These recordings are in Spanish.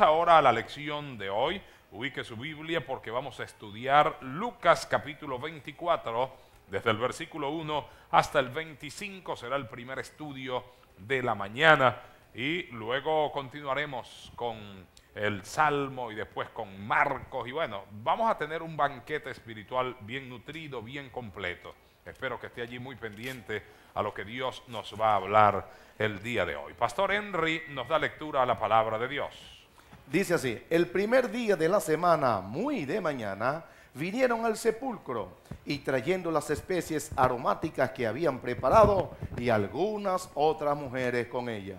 Ahora a la lección de hoy. Ubique su Biblia porque vamos a estudiar Lucas capítulo 24, desde el versículo 1 hasta el 25 será el primer estudio de la mañana y luego continuaremos con el Salmo y después con Marcos y bueno, vamos a tener un banquete espiritual bien nutrido, bien completo. Espero que esté allí muy pendiente a lo que Dios nos va a hablar el día de hoy. Pastor Henry nos da lectura a la palabra de Dios. Dice así, el primer día de la semana, muy de mañana, vinieron al sepulcro y trayendo las especies aromáticas que habían preparado y algunas otras mujeres con ella.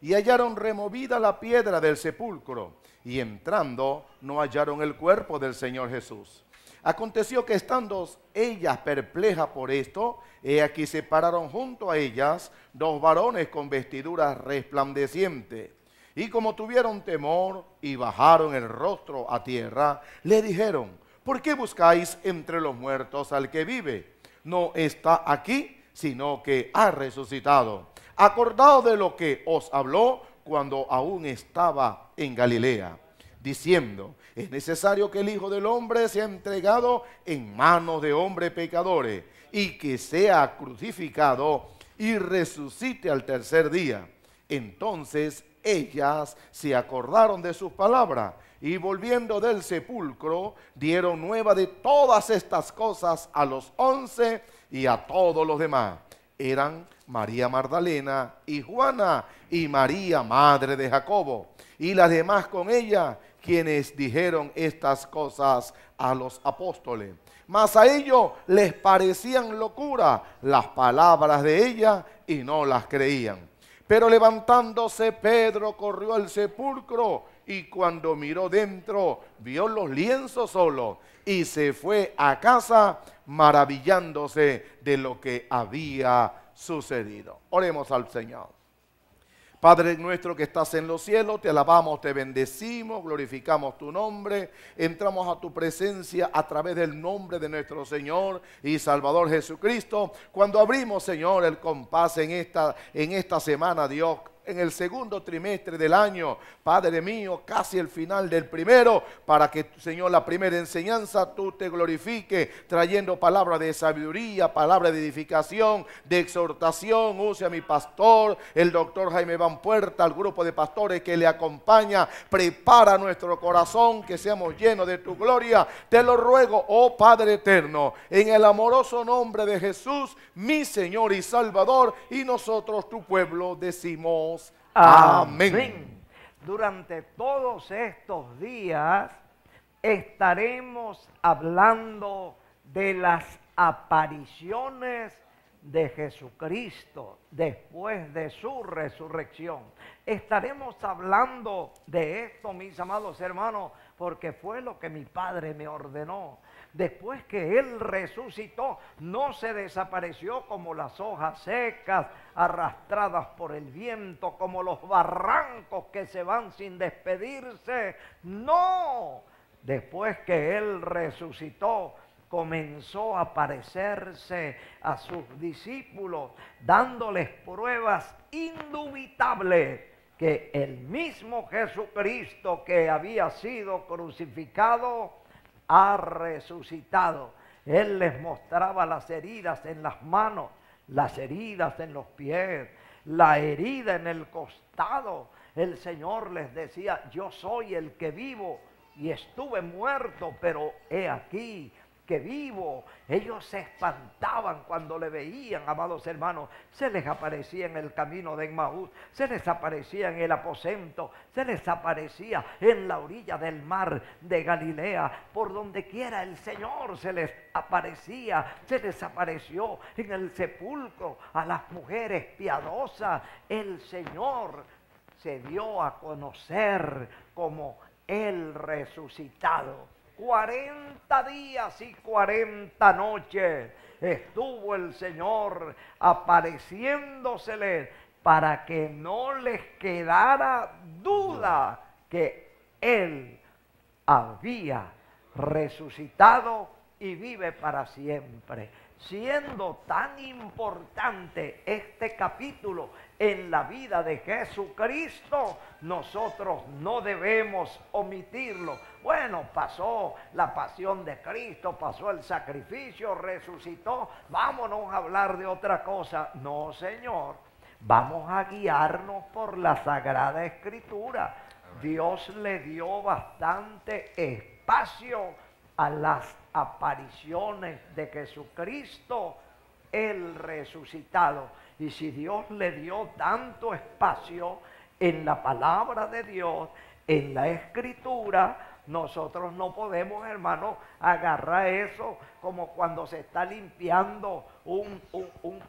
Y hallaron removida la piedra del sepulcro y entrando no hallaron el cuerpo del Señor Jesús. Aconteció que estando ellas perplejas por esto, he aquí se pararon junto a ellas dos varones con vestiduras resplandecientes. Y como tuvieron temor y bajaron el rostro a tierra, le dijeron, ¿por qué buscáis entre los muertos al que vive? No está aquí, sino que ha resucitado. Acordado de lo que os habló cuando aún estaba en Galilea diciendo, es necesario que el Hijo del Hombre sea entregado en manos de hombres pecadores y que sea crucificado y resucite al tercer día. Entonces ellas se acordaron de sus palabras y volviendo del sepulcro dieron nueva de todas estas cosas a los once y a todos los demás. Eran María Magdalena y Juana y María, madre de Jacobo, y las demás con ella quienes dijeron estas cosas a los apóstoles. Mas a ellos les parecían locura las palabras de ella y no las creían. Pero levantándose Pedro corrió al sepulcro y cuando miró dentro vio los lienzos solo y se fue a casa maravillándose de lo que había sucedido. Oremos al Señor. Padre nuestro que estás en los cielos, te alabamos, te bendecimos, glorificamos tu nombre, entramos a tu presencia a través del nombre de nuestro Señor y Salvador Jesucristo. Cuando abrimos, Señor, el compás en esta, en esta semana, Dios, en el segundo trimestre del año, Padre mío, casi el final del primero, para que, Señor, la primera enseñanza tú te glorifique, trayendo palabra de sabiduría, palabra de edificación, de exhortación. Use a mi pastor, el doctor Jaime Van Puerta, al grupo de pastores que le acompaña. Prepara nuestro corazón, que seamos llenos de tu gloria. Te lo ruego, oh Padre eterno, en el amoroso nombre de Jesús, mi Señor y Salvador, y nosotros, tu pueblo, decimos. Amén. Durante todos estos días estaremos hablando de las apariciones de Jesucristo después de su resurrección. Estaremos hablando de esto, mis amados hermanos, porque fue lo que mi Padre me ordenó después que Él resucitó, no se desapareció como las hojas secas arrastradas por el viento, como los barrancos que se van sin despedirse. No, después que Él resucitó, comenzó a aparecerse a sus discípulos, dándoles pruebas indubitables que el mismo Jesucristo que había sido crucificado, ha resucitado. Él les mostraba las heridas en las manos, las heridas en los pies, la herida en el costado. El Señor les decía, yo soy el que vivo y estuve muerto, pero he aquí, que vivo. Ellos se espantaban cuando le veían, amados hermanos. Se les aparecía en el camino de Emmaús, se les aparecía en el aposento, se les aparecía en la orilla del mar de Galilea. Por donde quiera el Señor se les aparecía, se les apareció en el sepulcro a las mujeres piadosas. El Señor se dio a conocer como el resucitado 40 días y 40 noches estuvo el Señor apareciéndosele para que no les quedara duda que Él había resucitado y vive para siempre. Siendo tan importante este capítulo en la vida de Jesucristo, nosotros no debemos omitirlo. Bueno, pasó la pasión de Cristo, pasó el sacrificio, resucitó, vámonos a hablar de otra cosa. No, Señor, vamos a guiarnos por la Sagrada Escritura. Dios le dio bastante espacio a las apariciones de Jesucristo, el resucitado. Y si Dios le dio tanto espacio en la palabra de Dios, en la escritura, nosotros no podemos, hermano, agarrar eso como cuando se está limpiando un,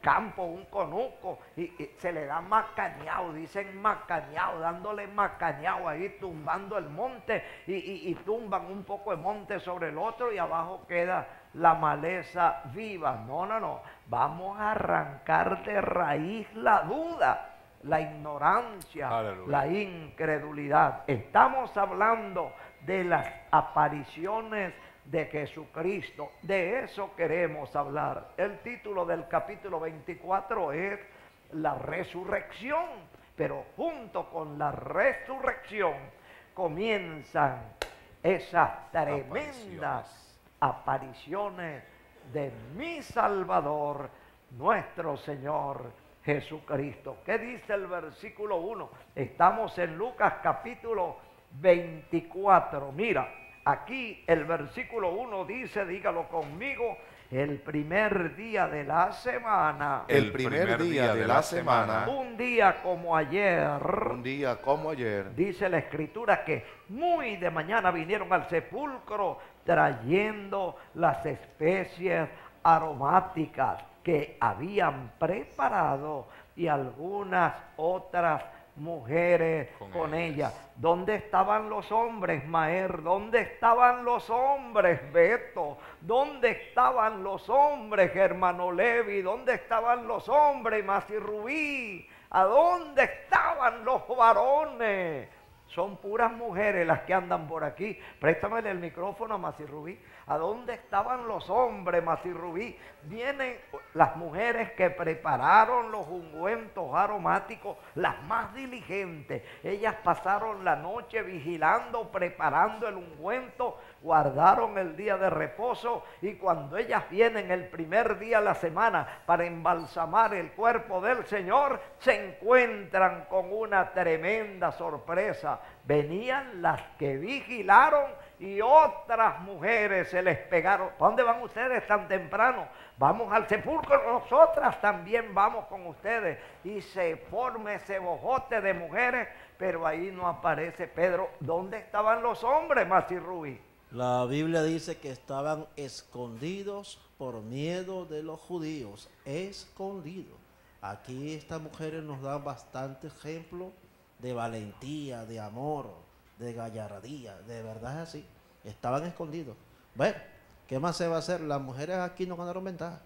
campo, un conuco, y, se le da macañado, dicen macañado, dándole macañado ahí, tumbando el monte, y, y tumban un poco de monte sobre el otro, y abajo queda la maleza viva. No, no, no. Vamos a arrancar de raíz la duda, la ignorancia, la incredulidad. Estamos hablando de las apariciones de Jesucristo. De eso queremos hablar. El título del capítulo 24 es la resurrección, pero junto con la resurrección comienzan esas tremendas apariciones de mi Salvador, nuestro Señor Jesucristo. ¿Qué dice el versículo 1? Estamos en Lucas capítulo 24. Mira, aquí el versículo 1 dice, dígalo conmigo, el primer día de la semana. El primer, día, de, la, semana, Un día como ayer. Un día como ayer. Dice la escritura que muy de mañana vinieron al sepulcro trayendo las especies aromáticas que habían preparado y algunas otras mujeres con, ella. ¿Dónde estaban los hombres, Maer? ¿Dónde estaban los hombres, Beto? ¿Dónde estaban los hombres, hermano Levi? ¿Dónde estaban los hombres, Masi Rubí? ¿A dónde estaban los varones? Son puras mujeres las que andan por aquí. Préstamele el micrófono a Masi Rubí. ¿A dónde estaban los hombres, Rubí? Vienen las mujeres que prepararon los ungüentos aromáticos, las más diligentes. Ellas pasaron la noche vigilando, preparando el ungüento, guardaron el día de reposo y cuando ellas vienen el primer día de la semana para embalsamar el cuerpo del Señor, se encuentran con una tremenda sorpresa. Venían las que vigilaron y otras mujeres se les pegaron. ¿Para dónde van ustedes tan temprano? Vamos al sepulcro, nosotras también vamos con ustedes. Y se forma ese bojote de mujeres, pero ahí no aparece Pedro. ¿Dónde estaban los hombres, Masi Rubí? La Biblia dice que estaban escondidos por miedo de los judíos, escondidos. Aquí estas mujeres nos dan bastante ejemplo de valentía, de amor, de gallardía, de verdad es así. Estaban escondidos. Bueno, ¿qué más se va a hacer? Las mujeres aquí no ganaron ventaja.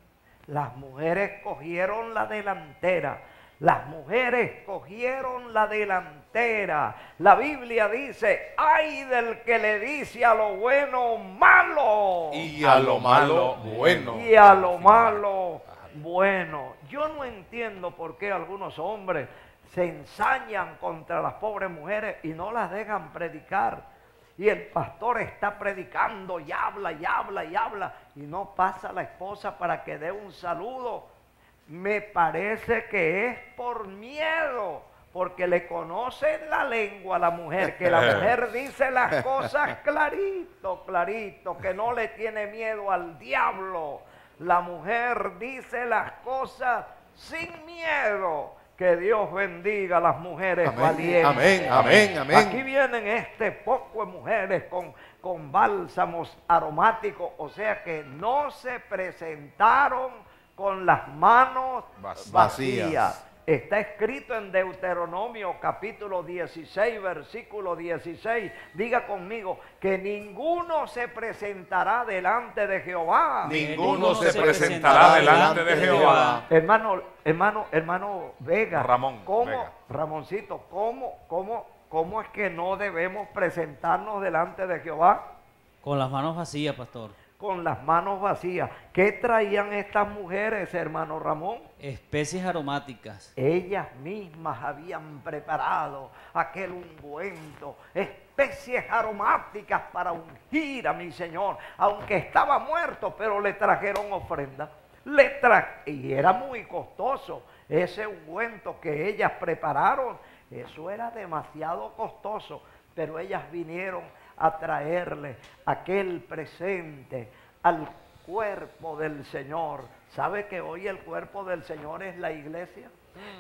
Las mujeres cogieron la delantera. Las mujeres cogieron la delantera. La Biblia dice, ay del que le dice a lo bueno malo. Y a lo malo bueno. Y a lo malo bueno. Yo no entiendo por qué algunos hombres se ensañan contra las pobres mujeres y no las dejan predicar. Y el pastor está predicando y habla y habla y habla y no pasa la esposa para que dé un saludo. Me parece que es por miedo, porque le conoce la lengua a la mujer, que la mujer dice las cosas clarito, clarito, que no le tiene miedo al diablo. La mujer dice las cosas sin miedo. Que Dios bendiga a las mujeres valientes. Amén, amén, amén. Aquí vienen este poco de mujeres con, con bálsamos aromáticos, o sea que no se presentaron con las manos vacías. Está escrito en Deuteronomio capítulo 16, versículo 16. Diga conmigo que ninguno se presentará delante de Jehová. Ninguno se presentará delante de Jehová. Hermano, hermano, hermano Vega. Ramón. ¿Cómo, Ramoncito, cómo, cómo, cómo es que no debemos presentarnos delante de Jehová? Con las manos vacías, pastor con las manos vacías. ¿Qué traían estas mujeres, hermano Ramón? Especies aromáticas. Ellas mismas habían preparado aquel ungüento, especies aromáticas para ungir a mi Señor, aunque estaba muerto, pero le trajeron ofrenda. Le tra y era muy costoso ese ungüento que ellas prepararon. Eso era demasiado costoso, pero ellas vinieron a traerle aquel presente al cuerpo del Señor. ¿Sabe que hoy el cuerpo del Señor es la iglesia?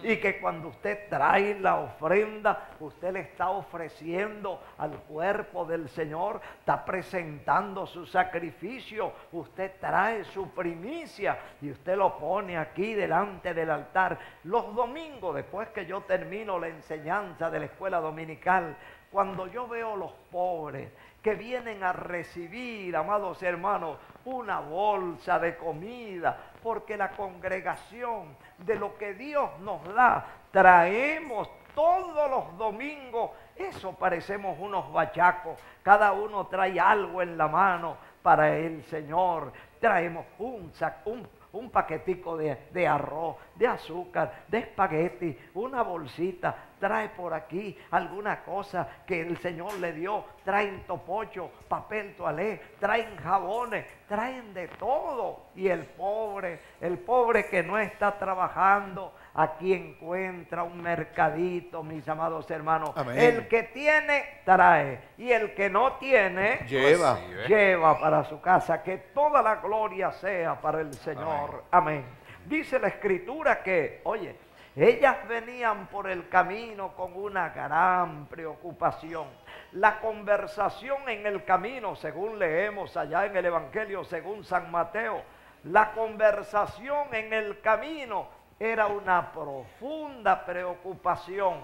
Y que cuando usted trae la ofrenda, usted le está ofreciendo al cuerpo del Señor, está presentando su sacrificio, usted trae su primicia y usted lo pone aquí delante del altar. Los domingos, después que yo termino la enseñanza de la escuela dominical, cuando yo veo los pobres que vienen a recibir, amados hermanos, una bolsa de comida, porque la congregación de lo que Dios nos da, traemos todos los domingos, eso parecemos unos bachacos, cada uno trae algo en la mano para el Señor, traemos un, un un paquetico de, arroz, de azúcar, de espagueti, una bolsita, trae por aquí alguna cosa que el Señor le dio, traen topocho, papel toalé, traen jabones, traen de todo. Y el pobre, el pobre que no está trabajando, aquí encuentra un mercadito, mis amados hermanos. El que tiene, trae. Y el que no tiene, lleva. Pues lleva para su casa. Que toda la gloria sea para el Señor. Amén. Dice la escritura que, oye, ellas venían por el camino con una gran preocupación. La conversación en el camino, según leemos allá en el Evangelio, según San Mateo, la conversación en el camino era una profunda preocupación.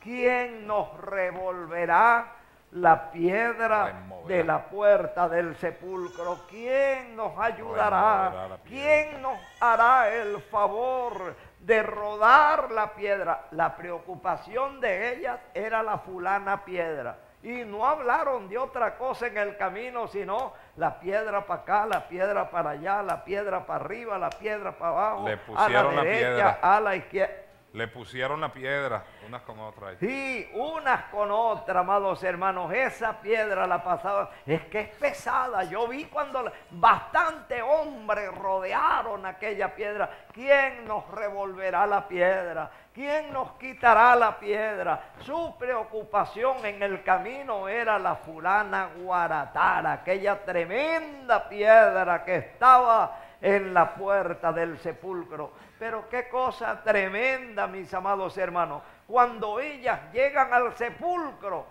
¿Quién nos revolverá la piedra de la puerta del sepulcro? ¿Quién nos ayudará? ¿Quién nos hará el favor de rodar la piedra. La preocupación de ellas era la fulana piedra. Y no hablaron de otra cosa en el camino, sino la piedra para acá, la piedra para allá, la piedra para arriba, la piedra para abajo, a la derecha, a la izquierda. Le pusieron la piedra unas con otras. Sí, unas con otras, amados hermanos. Esa piedra la pasaba. Es que es pesada. Yo vi cuando bastante hombres rodearon aquella piedra. ¿Quién nos revolverá la piedra? ¿Quién nos quitará la piedra? Su preocupación en el camino era la fulana guaratara, aquella tremenda piedra que estaba en la puerta del sepulcro. Pero qué cosa tremenda, mis amados hermanos. Cuando ellas llegan al sepulcro,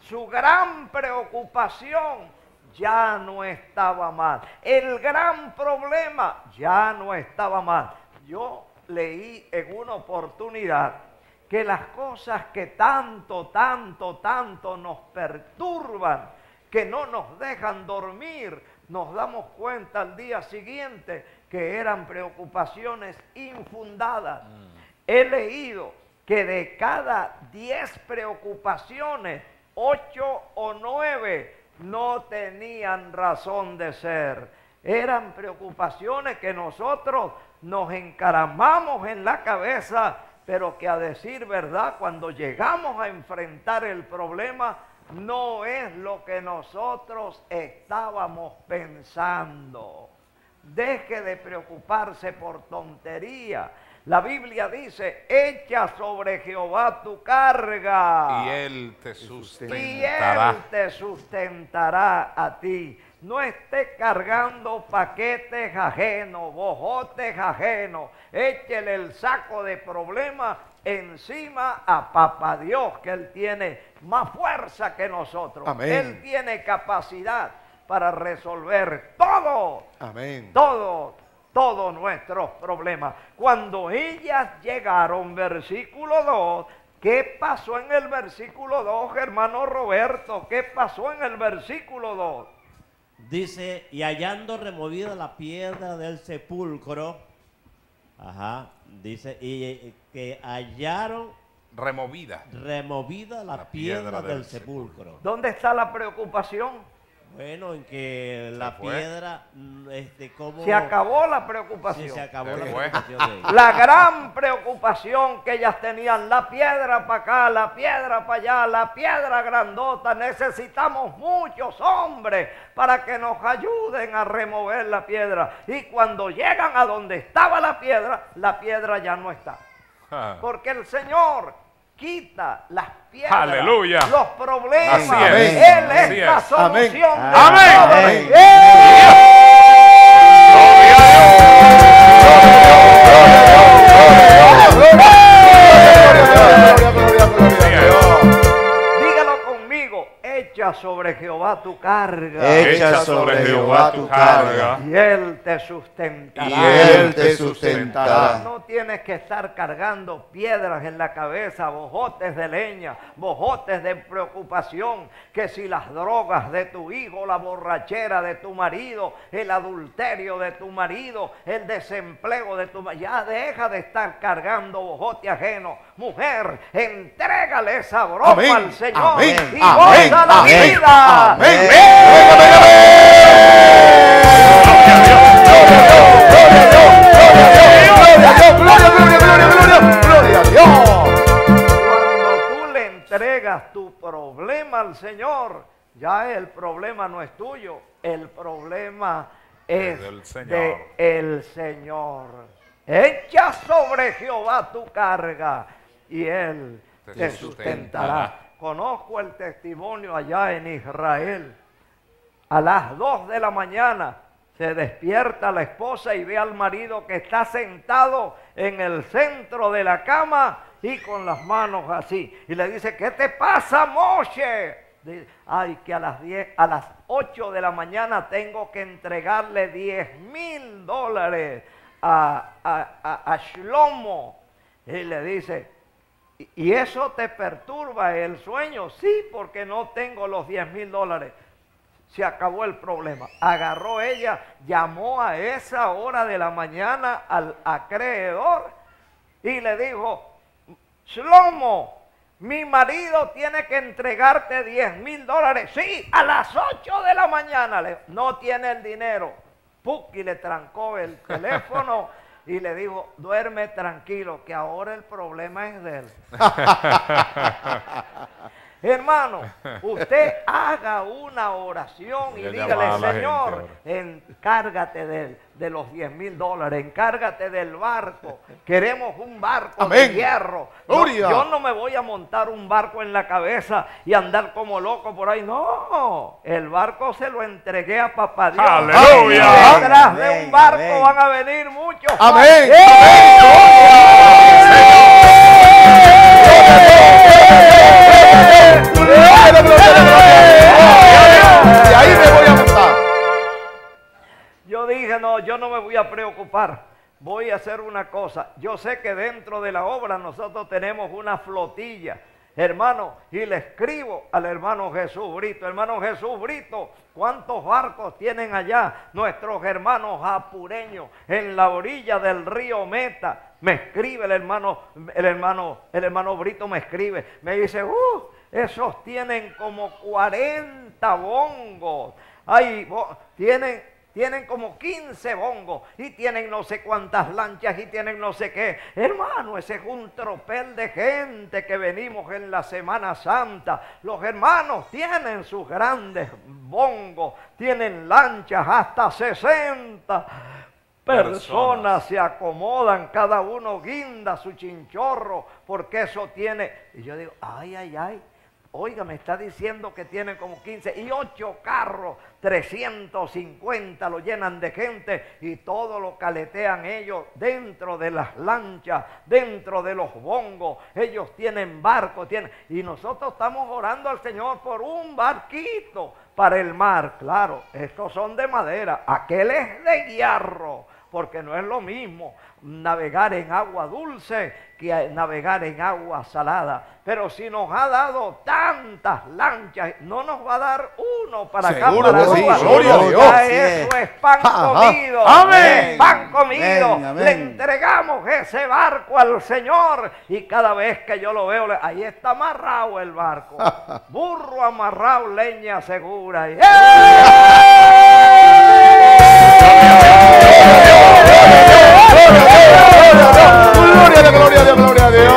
su gran preocupación ya no estaba mal. El gran problema ya no estaba mal. Yo leí en una oportunidad que las cosas que tanto, tanto, tanto nos perturban, que no nos dejan dormir, nos damos cuenta al día siguiente que eran preocupaciones infundadas. Mm. He leído que de cada 10 preocupaciones, 8 o 9 no tenían razón de ser. Eran preocupaciones que nosotros nos encaramamos en la cabeza, pero que a decir verdad, cuando llegamos a enfrentar el problema, no es lo que nosotros estábamos pensando. Deje de preocuparse por tontería. La Biblia dice, echa sobre Jehová tu carga. Y Él te sustentará. Y Él te sustentará a ti. No esté cargando paquetes ajenos, bojotes ajenos. Échele el saco de problemas encima a Papá Dios, que Él tiene más fuerza que nosotros. Él tiene capacidad para resolver todo. Amén. Todo, todos nuestros problemas. Cuando ellas llegaron, versículo 2, ¿qué pasó en el versículo 2, hermano Roberto? ¿Qué pasó en el versículo 2? Dice, y hallando removida la piedra del sepulcro, ajá, dice, y que hallaron removida. Removida la, piedra, del, sepulcro. ¿Dónde está la preocupación? Bueno, en que la fue. piedra, mm, este, como... Se acabó la Sí, preocupación. se acabó Se la preocupación de ellos. La gran preocupación que ellas tenían, la piedra para acá, la piedra para allá, la piedra grandota, necesitamos muchos hombres para que nos ayuden a remover la piedra. Y cuando llegan a donde estaba la piedra, la piedra ya no está. Ah. Porque el Señor quita las piedras, Aleluya. los problemas. Así es. Él es Así la es. solución Amén. de Amén. Echa sobre Jehová tu carga. Echa sobre Jehová tu carga, y él te sustentará. y él te sustentará. No tienes que estar cargando piedras en la cabeza, bojotes de leña, bojotes de preocupación, que si las drogas de tu hijo, la borrachera de tu marido, el adulterio de tu marido, el desempleo de tu marido, ya deja de estar cargando bojote ajeno. Mujer, entrégale esa broma Amén, al Señor amén, y amén, la amén, vida. amén. Gloria a Dios. Cuando tú le entregas tu problema al Señor, ya el problema no es tuyo, el problema es Es del Señor. de el Señor. Echa sobre Jehová tu carga y él Te te, sustentará. sustentará. Conozco el testimonio allá en Israel. A las 2 de la mañana se despierta la esposa y ve al marido que está sentado en el centro de la cama y con las manos así. Y le dice, ¿qué te pasa, Moshe? Ay, que a las 10, a las 8 de la mañana tengo que entregarle 10 mil dólares a- a Shlomo. Y le dice, ¿y- ¿y eso te perturba el sueño? Sí, porque no tengo los 10 mil dólares se acabó el problema. Agarró ella, llamó a esa hora de la mañana al acreedor y le dijo, Shlomo, mi marido tiene que entregarte 10 mil dólares. Sí, a las 8 de la mañana. Le- no tiene el dinero. Puc, y le trancó el teléfono y le dijo, duerme tranquilo, que ahora el problema es de él. Hermano, usted haga una oración y dígale, Señor, gente encárgate de, de los 10 mil dólares, encárgate del barco. Queremos un barco Amén. de hierro. No, yo no me voy a montar un barco en la cabeza y andar como loco por ahí. No, el barco se lo entregué a papá Dios. Aleluya. Y detrás de un barco amén. van a venir muchos. Amén. ¡Eh! No, yo no me voy a preocupar. Voy a hacer una cosa. Yo sé que dentro de la obra nosotros tenemos una flotilla, hermano, y le escribo al hermano Jesús Brito. Hermano Jesús Brito, ¿cuántos barcos tienen allá nuestros hermanos apureños en la orilla del río Meta? Me escribe el hermano, el hermano, el hermano Brito me escribe. Me dice, uh, esos tienen como 40 bongos. Ay, tienen, tienen como 15 bongos y tienen no sé cuántas lanchas y tienen no sé qué. Hermano, ese es un tropel de gente que venimos en la Semana Santa. Los hermanos tienen sus grandes bongos, tienen lanchas hasta 60. Personas se acomodan, cada uno guinda su chinchorro, porque eso tiene. Y yo digo, ay, ay, ay. Oiga, me está diciendo que tiene como 15 y 8 carros, 350 lo llenan de gente y todo lo caletean ellos dentro de las lanchas, dentro de los bongos. Ellos tienen barcos, tienen. Y nosotros estamos orando al Señor por un barquito para el mar. Claro, estos son de madera, aquel es de hierro. Porque no es lo mismo navegar en agua dulce que navegar en agua salada. Pero si nos ha dado tantas lanchas, no nos va a dar uno para acá, Seguro para que sí, gloria a Dios. Eso es pan comido. Amén. Pan comido. Amén, amén. Le entregamos ese barco al Señor y cada vez que yo lo veo, le- ahí está amarrado el barco. Burro amarrado, leña segura. Y- Gloria a Dios, gloria a Dios, gloria a Dios.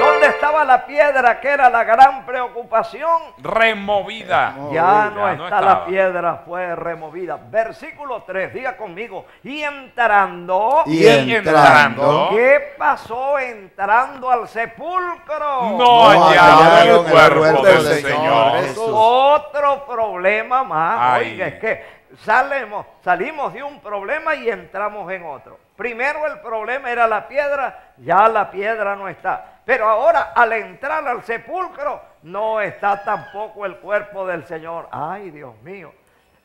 ¿Dónde estaba la piedra que era la gran preocupación? Removida. Ya no Ya está no la estaba. piedra, fue removida. Versículo 3, diga conmigo. Y entrando. Y entrando, ¿Qué pasó entrando al sepulcro? No hallaron hallaron el cuerpo del del Señor. Señor Jesús. Otro problema más. Ay. Oiga, es que salimos, salimos de un problema y entramos en otro. Primero el problema era la piedra, ya la piedra no está. Pero ahora al entrar al sepulcro no está tampoco el cuerpo del Señor. Ay, Dios mío.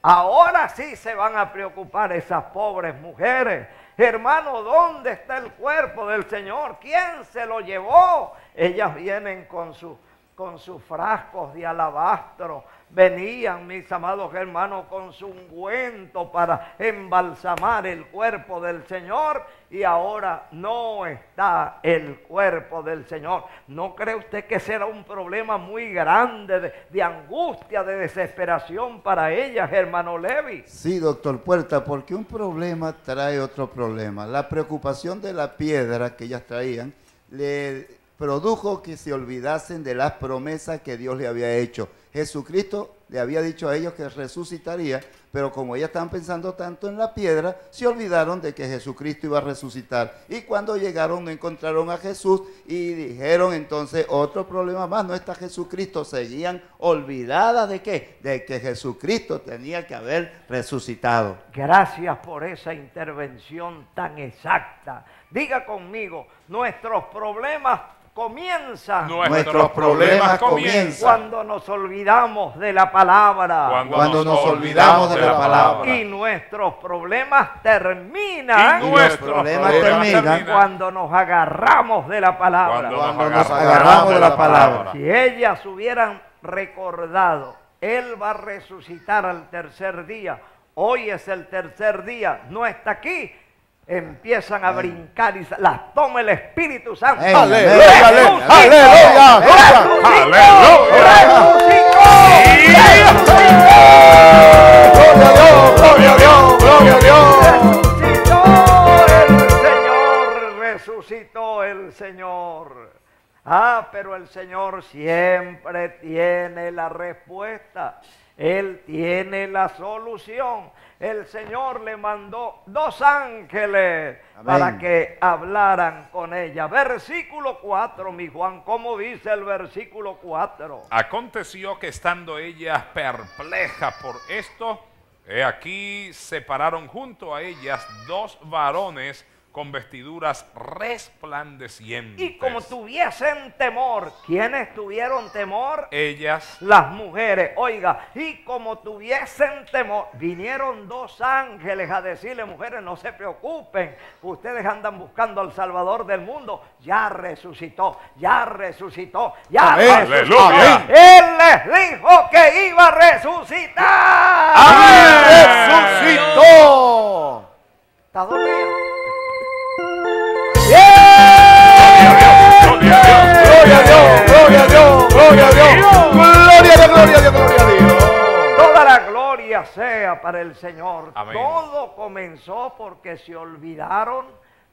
Ahora sí se van a preocupar esas pobres mujeres. Hermano, ¿dónde está el cuerpo del Señor? ¿Quién se lo llevó? Ellas vienen con, su- con sus frascos de alabastro. Venían, mis amados hermanos, con su ungüento para embalsamar el cuerpo del Señor y ahora no está el cuerpo del Señor. ¿No cree usted que será un problema muy grande de, angustia, de desesperación para ellas, hermano Levi? Sí, doctor Puerta, porque un problema trae otro problema. La preocupación de la piedra que ellas traían le produjo que se olvidasen de las promesas que Dios le había hecho. Jesucristo le había dicho a ellos que resucitaría, pero como ellas estaban pensando tanto en la piedra, se olvidaron de que Jesucristo iba a resucitar. Y cuando llegaron no encontraron a Jesús y dijeron entonces otro problema más, no está Jesucristo, seguían olvidadas de qué? De que Jesucristo tenía que haber resucitado. Gracias por esa intervención tan exacta. Diga conmigo, nuestros problemas comienzan Nuestros problemas comienzan. cuando nos olvidamos de la palabra. Cuando nos olvidamos de la palabra. Y nuestros problemas terminan. Y Y nuestros los problemas problemas terminan. terminan. Cuando nos agarramos de la palabra. Cuando Cuando nos nos agarramos de la palabra. Si ellas hubieran recordado, Él va a resucitar al tercer día, hoy es el tercer día, no está aquí, empiezan a brincar y las toma el Espíritu Santo. Aleluya, ¡Resucitó! aleluya, gloria. A Dios, gloria a Dios, gloria a Dios. Resucitó el Señor, resucitó el Señor. Ah, pero el Señor siempre tiene la respuesta. Él tiene la solución. El Señor le mandó dos ángeles Amén. para que hablaran con ella. Versículo 4, mi Juan, ¿cómo dice el versículo 4? Aconteció que estando ellas perplejas por esto, he aquí se pararon junto a ellas dos varones con vestiduras resplandecientes. Y como tuviesen temor, ¿quiénes tuvieron temor? ellas las mujeres, oiga, y como tuviesen temor, vinieron dos ángeles a decirle, mujeres, no se preocupen, ustedes andan buscando al Salvador del mundo, ya resucitó, ya resucitó, ya Amén. resucitó. Aleluya. Él les dijo que iba a resucitar. Resucitó. ¿Está dormido? Gloria a Dios. Gloria a Dios, gloria a Dios, gloria a Dios. Toda la gloria sea para el Señor. Amén. Todo comenzó porque se olvidaron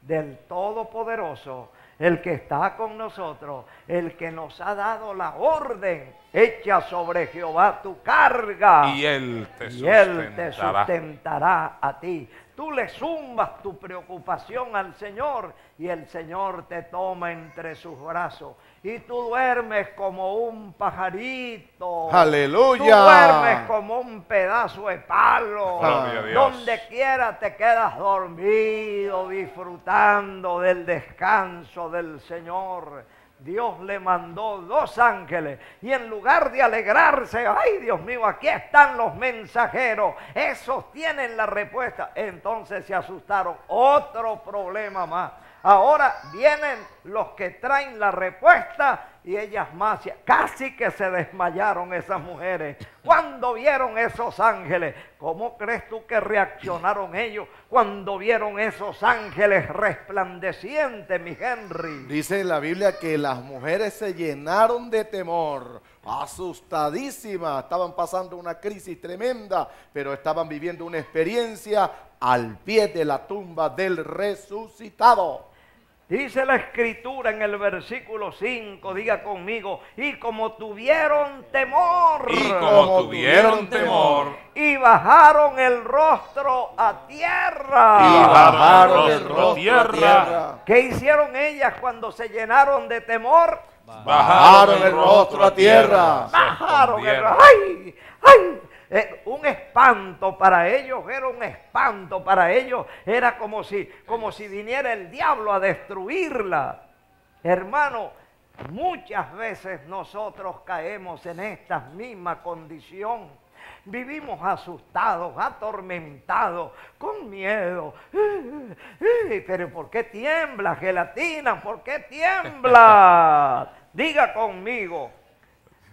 del Todopoderoso, el que está con nosotros, el que nos ha dado la orden. Echa sobre Jehová tu carga. y él te y Él te sustentará. sustentará a ti. Tú le zumbas tu preocupación al Señor y el Señor te toma entre sus brazos. Y tú duermes como un pajarito. Aleluya. Tú duermes como un pedazo de palo. Dios. Donde quiera te quedas dormido, disfrutando del descanso del Señor. Dios le mandó dos ángeles y en lugar de alegrarse, ay Dios mío, aquí están los mensajeros, esos tienen la respuesta, entonces se asustaron. Otro problema más. Ahora vienen los que traen la respuesta y ellas más, casi que se desmayaron esas mujeres. Cuando vieron esos ángeles, ¿cómo crees tú que reaccionaron ellos cuando vieron esos ángeles resplandecientes, mi Henry? Dice la Biblia que las mujeres se llenaron de temor, asustadísimas, estaban pasando una crisis tremenda, pero estaban viviendo una experiencia al pie de la tumba del resucitado. Dice la escritura en el versículo 5, diga conmigo, y como tuvieron temor, Y como tuvieron temor, y bajaron el rostro a tierra. Y bajaron el rostro a tierra. ¿Qué hicieron ellas cuando se llenaron de temor? Bajaron el rostro a tierra. Bajaron el escondieron. ¡Ay! ¡Ay! Eh, un espanto para ellos, era un espanto para ellos, era como si, como si viniera el diablo a destruirla. Hermano, muchas veces nosotros caemos en esta misma condición. Vivimos asustados, atormentados, con miedo. Eh, Pero ¿por qué tiembla, gelatina? ¿Por qué tiembla? Diga conmigo.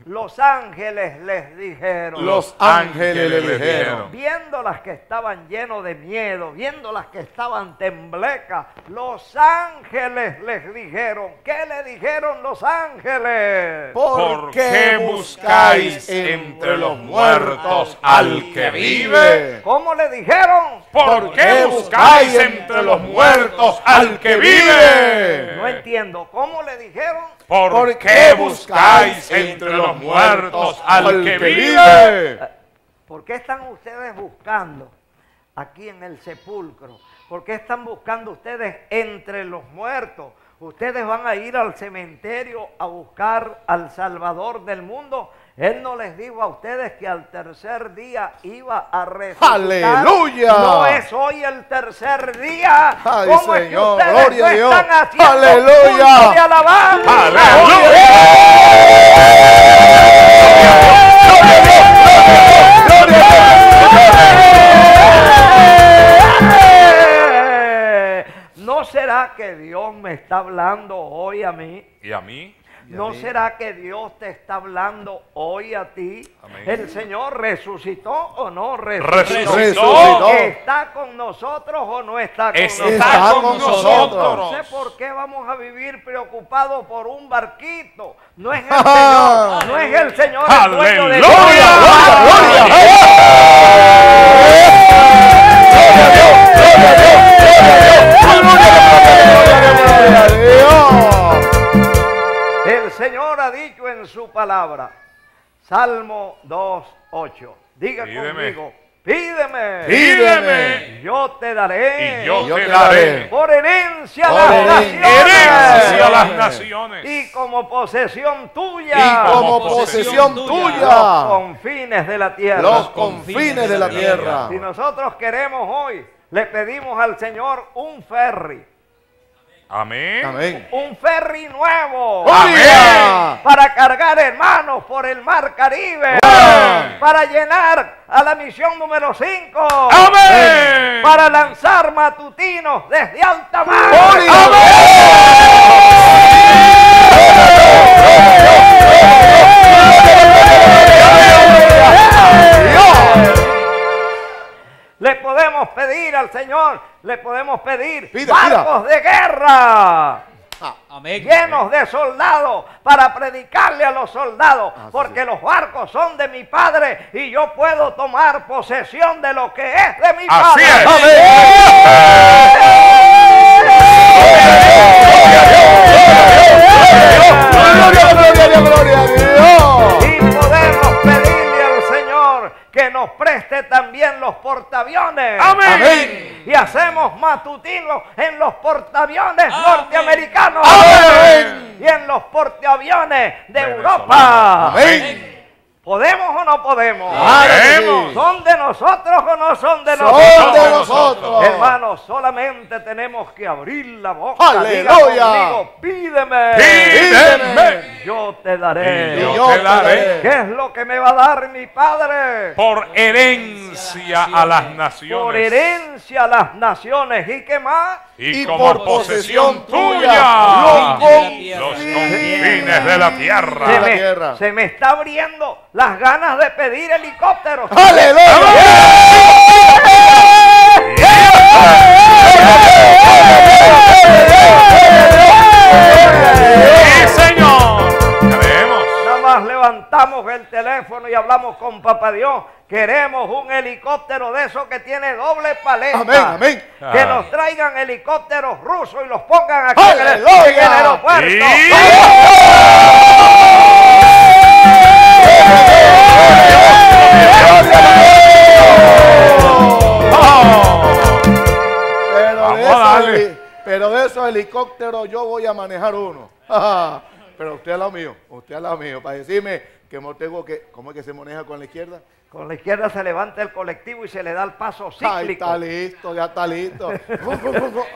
Los ángeles les dijeron. Los ángeles le dijeron. Viendo las que estaban llenos de miedo, viendo las que estaban temblecas, los ángeles les dijeron. ¿Qué le dijeron los ángeles? ¿Por qué buscáis entre los muertos al que vive? ¿Cómo le dijeron? ¿Por qué buscáis entre los muertos al que vive? No entiendo. ¿Cómo le dijeron? ¿Por qué buscáis entre los muertos al que vive? ¿Por qué están ustedes buscando aquí en el sepulcro? ¿Por qué están buscando ustedes entre los muertos? Ustedes van a ir al cementerio a buscar al Salvador del mundo. Él no les dijo a ustedes que al tercer día iba a resucitar. ¡Aleluya! No es hoy el tercer día. Ay, ¿Cómo es que Señor, ustedes gloria no a Dios. están haciendo ¡Aleluya! de alabanza? ¡Aleluya! ¿No será que Dios me está hablando hoy a mí? ¿Y a mí? ¿No será que Dios te está hablando hoy a ti? Amén. ¿El Señor resucitó o no resucitó? Resucitó. ¿Está con nosotros o no está con Está, nosotros? Está con con nosotros. No sé por qué vamos a vivir preocupados por un barquito. No es el. Señor, no es el Señor el dueño de ¡Aleluya! todo. El ha dicho en su palabra, Salmo 2.8, diga Pídeme. conmigo, pídeme, Pídeme. yo te daré. Y yo Yo te te daré. daré. Por herencia a Por las herencia. herencia a las naciones. Y como posesión tuya. Y como Como posesión posesión los tuya. confines de la tierra. los confines de la tierra. Si nosotros queremos hoy, le pedimos al Señor un ferry, Amén. Amén. un ferry nuevo. ¡Aleluya! para cargar hermanos por el mar Caribe, Amén. para llenar a la misión número 5, Amén. para lanzar matutinos desde alta mar. Le podemos pedir al Señor, le podemos pedir Pida, barcos de guerra Amén. llenos de soldados para predicarle a los soldados, porque los barcos son de mi Padre y yo puedo tomar posesión de lo que es de mi Así Padre. es. Gloria, gloria, gloria a que nos preste también los portaaviones. Amén. Y hacemos matutinos en los portaaviones Amén. norteamericanos. Amén. Y en los portaaviones de. Europa. Amén. ¿Podemos o no podemos? Sí. Son de nosotros o no son de Son nosotros? de nosotros. Hermanos, solamente tenemos que abrir la boca. Aleluya. conmigo, pídeme. Pídeme. Yo te daré. Y yo yo te te daré ¿Qué es lo que me va a dar mi Padre? por herencia a las naciones. Por herencia a las naciones. ¿Y qué más? Y, y como por posesión posesión tuya tuya, los los confines confines de la tierra. Se me, se me está abriendo las ganas de pedir helicópteros. ¡Sí, levantamos el teléfono y hablamos con Papá Dios. Queremos un helicóptero de esos que tiene doble paleta. Amén, amén. Que Ah. nos traigan helicópteros rusos y los pongan aquí en el, en el aeropuerto. Y- pero de esos helicópteros yo voy a manejar uno. pero usted es lo mío, usted es lo mío. Para decirme que tengo que, ¿cómo es que se maneja con la izquierda? Con la izquierda se levanta el colectivo y se le da el paso cíclico. está listo, ya está listo.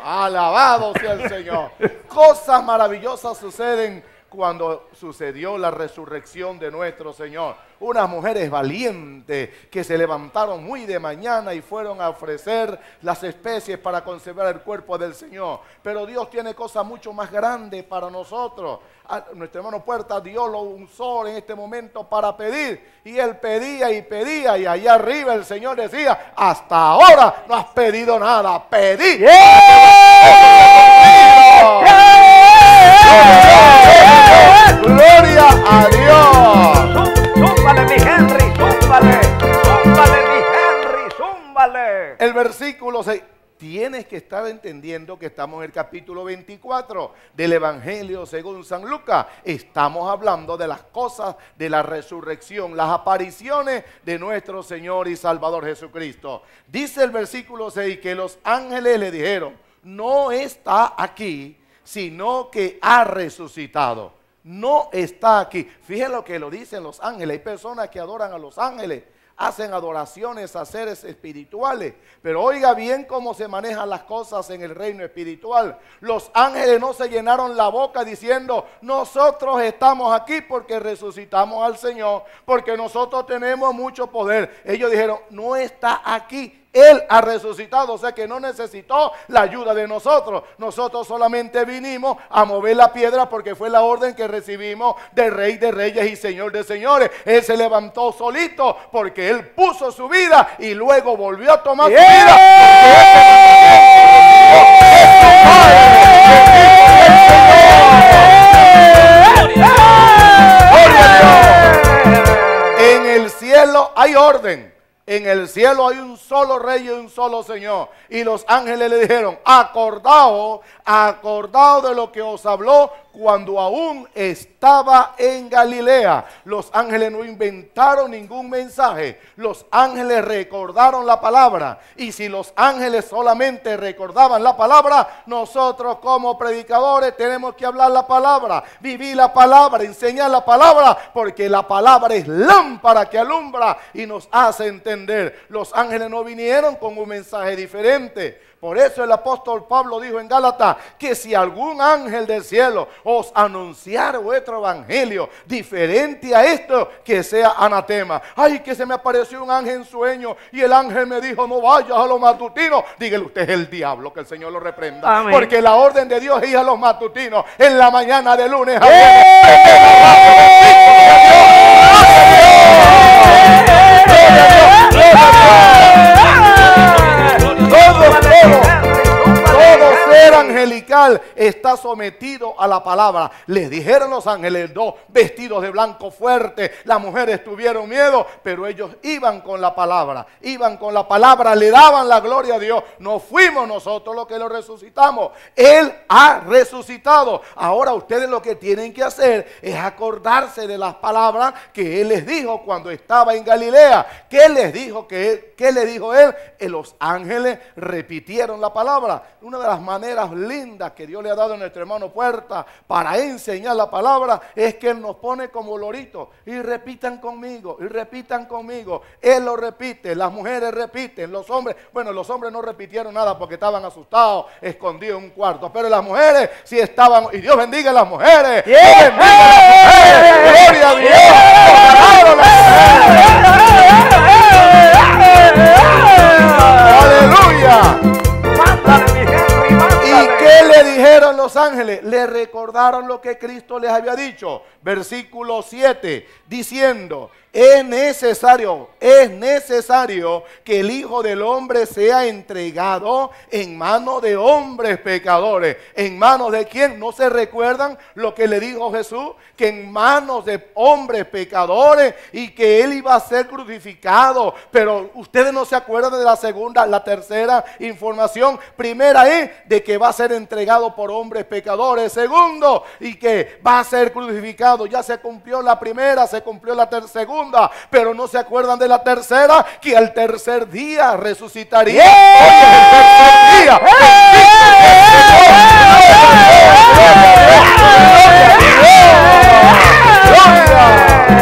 Alabado sea el Señor. Cosas maravillosas suceden cuando sucedió la resurrección de nuestro Señor. Unas mujeres valientes que se levantaron muy de mañana y fueron a ofrecer las especies para conservar el cuerpo del Señor. Pero Dios tiene cosas mucho más grandes para nosotros. Nuestro hermano Puerta Dios lo usó en este momento para pedir. Y él pedía y pedía. Y allá arriba el Señor decía, hasta ahora no has pedido nada. Pedí. Gloria a Dios. Zúmbale, mi Henry, zúmbale. Zúmbale, mi Henry, zúmbale. El versículo 6. Tienes que estar entendiendo que estamos en el capítulo 24 del Evangelio según San Lucas. Estamos hablando de las cosas de la resurrección, las apariciones de nuestro Señor y Salvador Jesucristo. Dice el versículo 6 que los ángeles le dijeron, no está aquí, sino que ha resucitado. No está aquí. Fíjense lo que lo dicen los ángeles. Hay personas que adoran a los ángeles hacen adoraciones a seres espirituales. Pero oiga bien cómo se manejan las cosas en el reino espiritual. Los ángeles no se llenaron la boca diciendo, nosotros estamos aquí porque resucitamos al Señor, porque nosotros tenemos mucho poder. Ellos dijeron, no está aquí. Él ha resucitado, o sea que no necesitó la ayuda de nosotros. Nosotros solamente vinimos a mover la piedra porque fue la orden que recibimos del Rey de Reyes y Señor de Señores. Él se levantó solito porque Él puso su vida y luego volvió a tomar su vida. En el cielo hay orden. En el cielo hay un solo rey y un solo señor. Y los ángeles le dijeron, acordaos, acordaos de lo que os habló cuando aún estaba en Galilea. Los ángeles no inventaron ningún mensaje. Los ángeles recordaron la palabra. Y si los ángeles solamente recordaban la palabra, nosotros como predicadores tenemos que hablar la palabra, vivir la palabra, enseñar la palabra, porque la palabra es lámpara que alumbra y nos hace entender. Los ángeles no vinieron con un mensaje diferente. Por eso el apóstol Pablo dijo en Gálatas que si algún ángel del cielo os anunciara vuestro evangelio diferente a esto, que sea anatema. Ay, que se me apareció un ángel en sueño y el ángel me dijo, no vayas a los matutinos. Dígale, usted es el diablo, que el Señor lo reprenda. Amén. Porque la orden de Dios es ir a los matutinos en la mañana de lunes a viernes. Todo, sometido a la palabra. Les dijeron los ángeles dos vestidos de blanco fuerte. Las mujeres tuvieron miedo, pero ellos iban con la palabra. Iban con la palabra, le daban la gloria a Dios. No fuimos nosotros los que lo resucitamos. Él ha resucitado. Ahora ustedes lo que tienen que hacer es acordarse de las palabras que Él les dijo cuando estaba en Galilea. ¿Qué les dijo que qué le dijo Él? Eh, los ángeles repitieron la palabra. Una de las maneras lindas que Dios le ha dado dado nuestro hermano Puerta para enseñar la palabra es que Él nos pone como lorito. Y repitan conmigo, y repitan conmigo. Él lo repite, las mujeres repiten, los hombres, bueno, los hombres no repitieron nada porque estaban asustados, escondidos en un cuarto. Pero las mujeres sí estaban, y Dios bendiga a las mujeres. Dios bendiga a las mujeres. Gloria a Dios. Aleluya. Qué le dijeron los ángeles? Le recordaron lo que Cristo les había dicho. Versículo 7, diciendo, es necesario, es necesario que el Hijo del Hombre sea entregado en manos de hombres pecadores. ¿En manos de quién? ¿No se recuerdan lo que le dijo Jesús? Que en manos de hombres pecadores y que Él iba a ser crucificado. Pero ustedes no se acuerdan de la segunda, la tercera información. Primera es de que va a ser entregado por hombres pecadores. Segundo, y que va a ser crucificado. Ya se cumplió la primera, se cumplió la segunda, pero no se acuerdan de la tercera, que al tercer día resucitaría. Hoy es el tercer día. Mándale, mi Henry,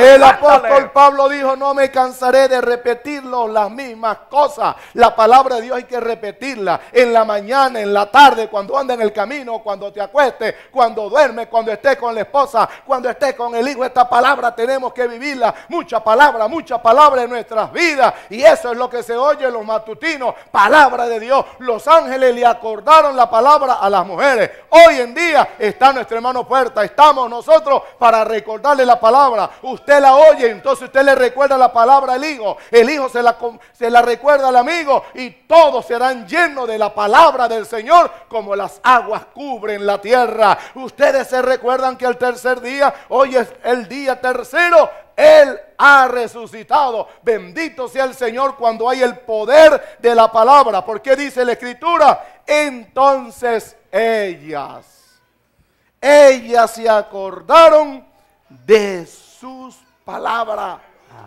El apóstol Pablo dijo, no me cansaré de repetirlo las mismas cosas. La palabra de Dios hay que repetirla en la mañana, en la tarde, cuando anda en el camino, cuando te acuestes, cuando duermes, cuando estés con la esposa, cuando estés con el hijo. Esta palabra tenemos que vivirla. Mucha palabra, mucha palabra en nuestras vidas. Y eso es lo que se oye en los matutinos. Palabra de Dios. Los ángeles le acordaron la palabra a las mujeres. Hoy en día está nuestro hermano Puerta. Estamos nosotros para recordarle la palabra. Usted la oye, entonces usted le recuerda la palabra al hijo. El hijo se la, se la recuerda al amigo y todos serán llenos de la palabra del Señor como las aguas cubren la tierra. Ustedes se recuerdan que el tercer día, hoy es el día tercero, Él ha resucitado. Bendito sea el Señor cuando hay el poder de la palabra. Porque dice la escritura, entonces ellas ellas se acordaron de sus palabras.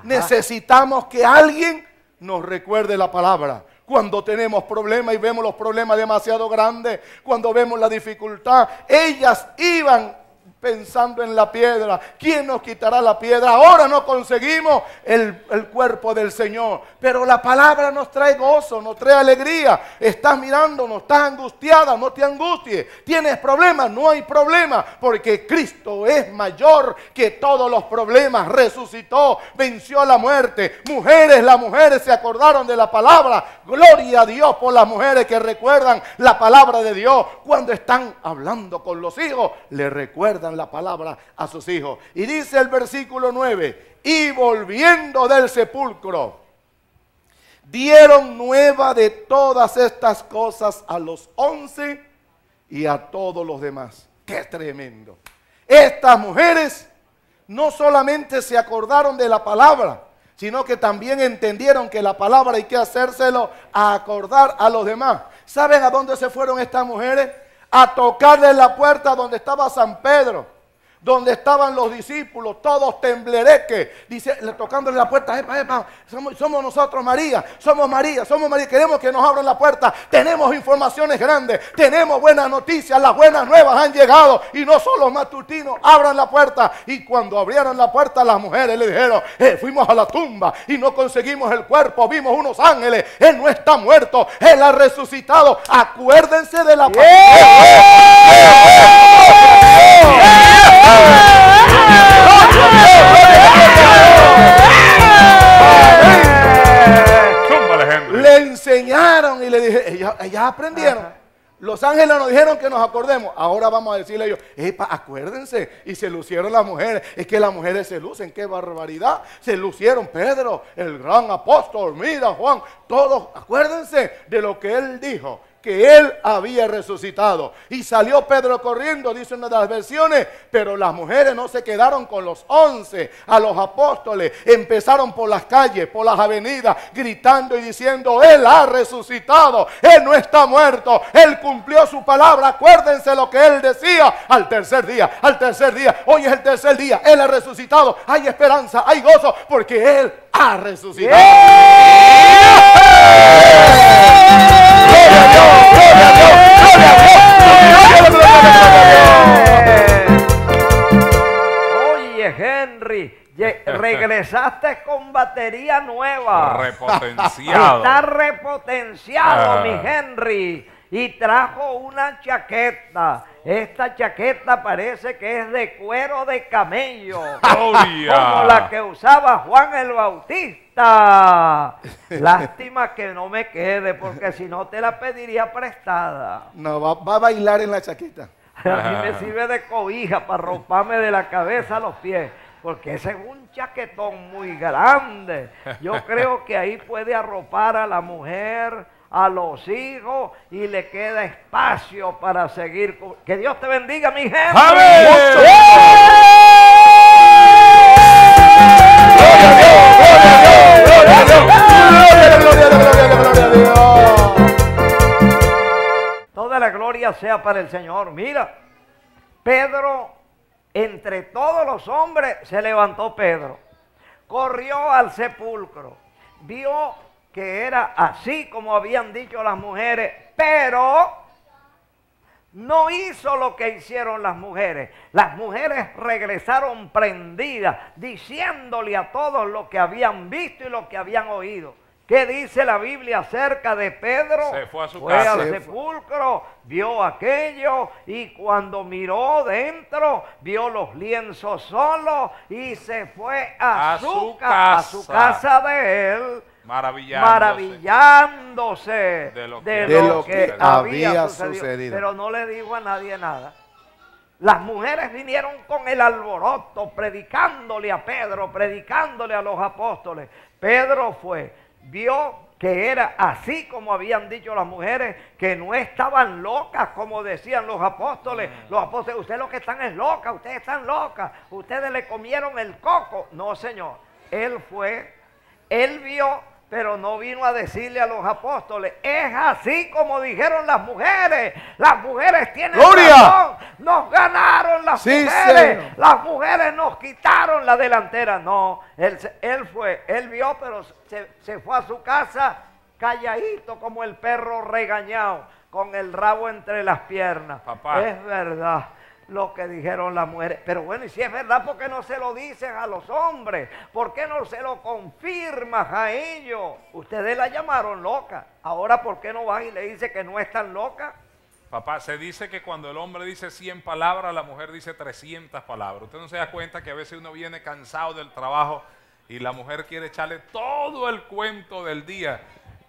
Necesitamos que alguien nos recuerde la palabra. Cuando tenemos problemas y vemos los problemas demasiado grandes, cuando vemos la dificultad, ellas iban pensando en la piedra. ¿Quién nos quitará la piedra? Ahora no conseguimos el, el cuerpo del Señor. Pero la palabra nos trae gozo, nos trae alegría. Estás mirando, no estás angustiada, no te angusties. ¿Tienes problemas? No hay problema. Porque Cristo es mayor que todos los problemas. Resucitó, venció la muerte. Mujeres, las mujeres se acordaron de la palabra. Gloria a Dios por las mujeres que recuerdan la palabra de Dios. Cuando están hablando con los hijos, le recuerdan la palabra a sus hijos. Y dice el versículo 9, y volviendo del sepulcro, dieron nueva de todas estas cosas a los once y a todos los demás. ¡Qué tremendo! Estas mujeres no solamente se acordaron de la palabra, sino que también entendieron que la palabra hay que hacérselo a acordar a los demás. ¿Saben a dónde se fueron estas mujeres? A tocarle la puerta donde estaba San Pedro donde estaban los discípulos, todos temblereques, dice, le- tocándole la puerta, epa, epa, somos, somos nosotros María, somos María, somos María, queremos que nos abran la puerta, tenemos informaciones grandes, tenemos buenas noticias, las buenas nuevas han llegado y no solo matutinos, abran la puerta. Y cuando abrieron la puerta, las mujeres le dijeron, "Eh, fuimos a la tumba y no conseguimos el cuerpo, vimos unos ángeles, Él no está muerto, Él ha resucitado, acuérdense de la Henry. Le enseñaron y le dije, ellas, ellas aprendieron. Los ángeles nos dijeron que nos acordemos. Ahora vamos a decirle a ellos, "Epa, acuérdense. Y se lucieron las mujeres. Es que las mujeres se lucen, qué barbaridad. Se lucieron Pedro, el gran apóstol. Mira, Juan, todos, acuérdense de lo que él dijo que él había resucitado. Y salió Pedro corriendo, dice una de las versiones, pero las mujeres no se quedaron con los once, a los apóstoles, empezaron por las calles, por las avenidas, gritando y diciendo, Él ha resucitado, Él no está muerto, Él cumplió su palabra, acuérdense lo que Él decía al tercer día, al tercer día, hoy es el tercer día, Él ha resucitado, hay esperanza, hay gozo, porque Él ha resucitado. Oye, Henry, regresaste con batería nueva. Repotenciado. Está repotenciado, Ah. mi Henry. Y trajo una chaqueta. Esta chaqueta parece que es de cuero de camello. Gloria. Como la que usaba Juan el Bautista. Lástima que no me quede, porque si no te la pediría prestada. No, va, va a bailar en la chaqueta. A mí me sirve de cobija para roparme de la cabeza a los pies. Porque ese es un chaquetón muy grande. Yo creo que ahí puede arropar a la mujer, a los hijos y le queda espacio para seguir. Que Dios te bendiga, mi gente. ¡Amén! Toda la gloria sea para el Señor. Mira, Pedro, entre todos los hombres, se levantó Pedro. Corrió al sepulcro. Vio que era así como habían dicho las mujeres, pero no hizo lo que hicieron las mujeres. Las mujeres regresaron prendidas, diciéndole a todos lo que habían visto y lo que habían oído. ¿Qué dice la Biblia acerca de Pedro? Se fue a su Fue casa. al Se fue. sepulcro, vio aquello y cuando miró dentro, vio los lienzos solos y se fue a, A su, su ca- a su casa. casa de él Maravillándose. maravillándose De lo que de había lo que sucedido. había Había sucedido. sucedido. Pero no le dijo a nadie nada. Las mujeres vinieron con el alboroto, predicándole a Pedro, predicándole a los apóstoles. Pedro fue, vio que era así como habían dicho las mujeres, que no estaban locas como decían los apóstoles. Los apóstoles, ustedes lo que están es locas, ustedes están locas, ustedes le comieron el coco. No, señor. Él fue, él vio, pero no vino a decirle a los apóstoles, es así como dijeron las mujeres. Las mujeres tienen ¡Gloria! razón. Nos ganaron las Sí, mujeres. Señor. Las mujeres nos quitaron la delantera. No, él, él fue, él vio, pero se, se fue a su casa calladito como el perro regañado, con el rabo entre las piernas. Papá. Es verdad lo que dijeron las mujeres. Pero bueno, y si es verdad, ¿por qué no se lo dicen a los hombres? ¿Por qué no se lo confirmas a ellos? Ustedes la llamaron loca. Ahora, ¿por qué no vas y le dice que no es tan loca? Papá, se dice que cuando el hombre dice 100 palabras, la mujer dice 300 palabras. Usted no se da cuenta que a veces uno viene cansado del trabajo y la mujer quiere echarle todo el cuento del día.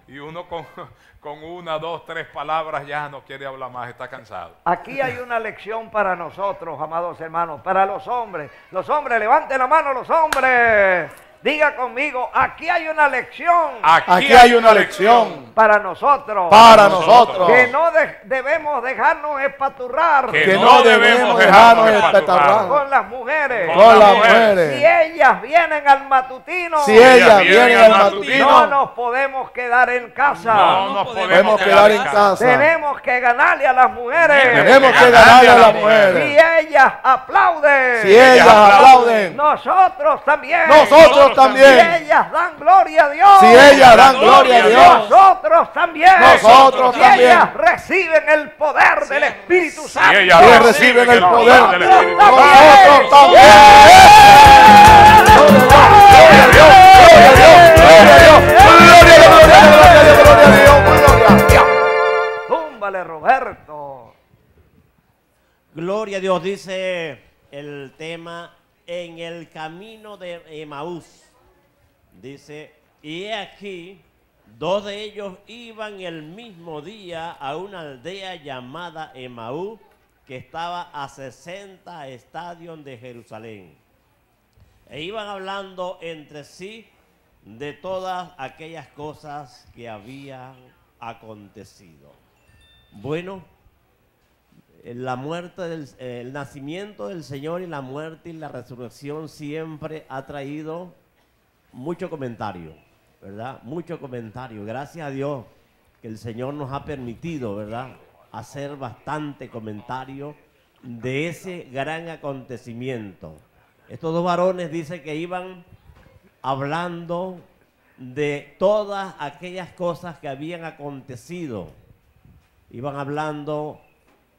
Y uno con, con una, dos, tres palabras ya no quiere hablar más, está cansado. Aquí hay una lección para nosotros, amados hermanos, para los hombres. Los hombres, levanten la mano los hombres. Diga conmigo, aquí hay una lección Aquí hay una lección para nosotros. para nosotros. Que no de- debemos dejarnos espaturrar Que Que no no debemos dejarnos espaturrar. con las mujeres. Con Con las mujeres. mujeres. Si ellas vienen al matutino, Si ellas vienen al al no matutino, nos podemos quedar en casa. No nos podemos podemos quedar en casa. Tenemos que ganarle a las mujeres. tenemos que ganarle a las Si mujeres. ellas aplauden. Si ellas aplauden, Nosotros también. nosotros Si también. ellas dan gloria a Dios. Si ellas dan gloria a Dios, Nosotros también. Nosotros si también. ellas reciben el poder del Espíritu Santo. ellas si reciben reciben el poder, del Espíritu nosotros también. Gloria a Dios, gloria a Dios, gloria a Dios, gloria a Dios, gloria a Dios, gloria a Dios, gloria a Dios. Túmbale, Roberto. Gloria a Dios, dice el tema en el camino de Emaús. Dice, y aquí, dos de ellos iban el mismo día a una aldea llamada Emaús, que estaba a 60 estadios de Jerusalén. E iban hablando entre sí de todas aquellas cosas que habían acontecido. Bueno, la muerte, el nacimiento del Señor y la muerte y la resurrección siempre ha traído mucho comentario, ¿verdad? Mucho comentario. Gracias a Dios que el Señor nos ha permitido, ¿verdad? Hacer bastante comentario de ese gran acontecimiento. Estos dos varones dice que iban hablando de todas aquellas cosas que habían acontecido. Iban hablando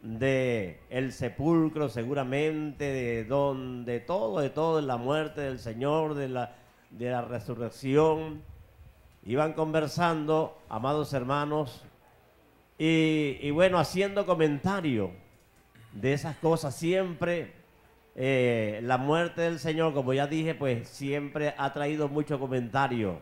de el sepulcro seguramente, de donde todo, de todo, de la muerte del Señor, de la, de la resurrección. Iban conversando, amados hermanos, y, bueno, haciendo comentario de esas cosas. Siempre eh, la muerte del Señor, como ya dije, pues siempre ha traído mucho comentario.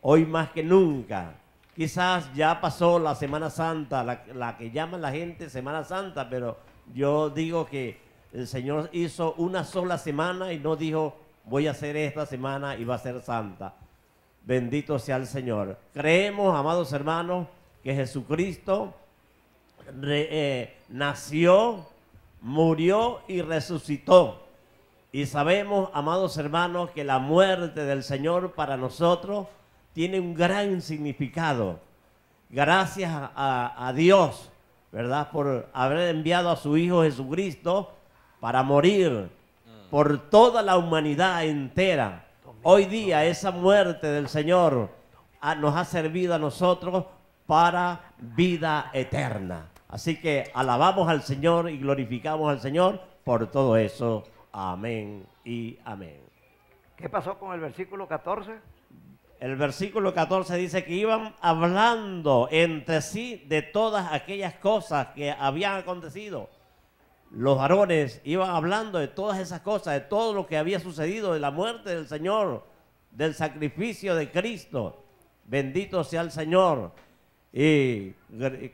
Hoy más que nunca. Quizás ya pasó la Semana Santa, la, la que llama la gente Semana Santa, pero yo digo que el Señor hizo una sola semana y no dijo voy a hacer esta semana y va a ser santa. Bendito sea el Señor. Creemos, amados hermanos, que Jesucristo eh, nació, murió y resucitó. Y sabemos, amados hermanos, que la muerte del Señor para nosotros tiene un gran significado. Gracias a Dios, ¿verdad? Por haber enviado a su Hijo Jesucristo para morir por toda la humanidad entera. Hoy día esa muerte del Señor ah, nos ha servido a nosotros para vida eterna. Así que alabamos al Señor y glorificamos al Señor por todo eso. Amén y amén. ¿Qué pasó con el versículo 14? El versículo 14 dice que iban hablando entre sí de todas aquellas cosas que habían acontecido. Los varones iban hablando de todas esas cosas, de todo lo que había sucedido, de la muerte del Señor, del sacrificio de Cristo. Bendito sea el Señor. Y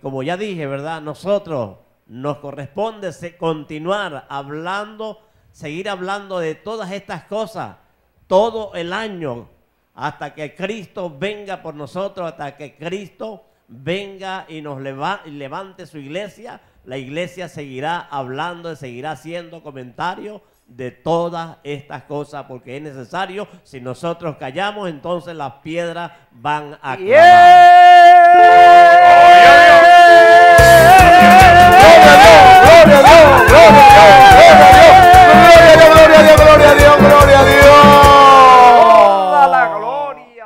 como ya dije, ¿verdad? Nosotros nos corresponde continuar hablando, seguir hablando de todas estas cosas todo el año hasta que Cristo venga por nosotros, hasta que Cristo venga y nos y levante su iglesia la iglesia seguirá hablando, y seguirá haciendo comentarios de todas estas cosas porque es necesario. Si nosotros callamos, entonces las piedras van a caer.